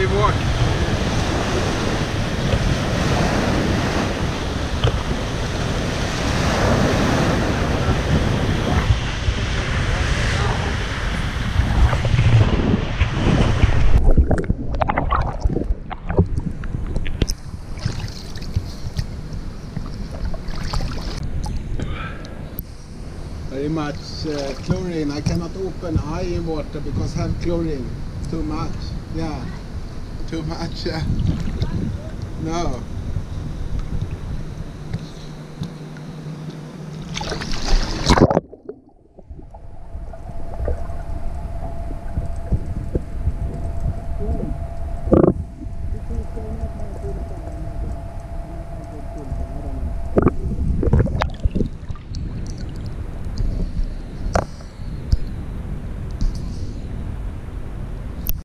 we walk. Very much uh, chlorine. I cannot open eye in water because I have chlorine. Too much. Yeah. Too much. No.